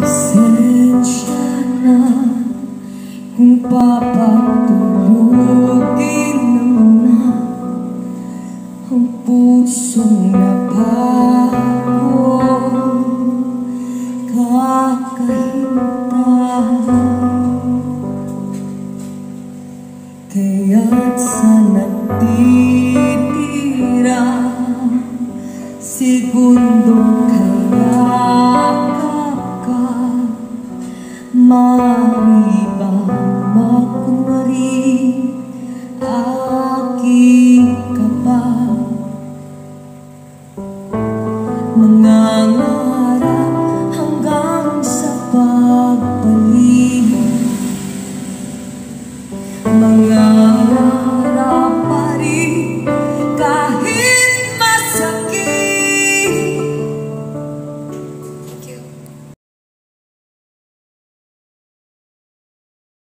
Pasensya na kung papatulugin na ang pusong napako kakahintay kaya't sa natin segundo kayakapkan Maibang makunwari aking kapag Mangangarap hanggang sa pagbalik Mga